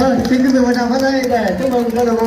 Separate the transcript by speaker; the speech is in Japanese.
Speaker 1: vâng xin quý vị một tràng phát tay để chúc mừng câu lạc bộ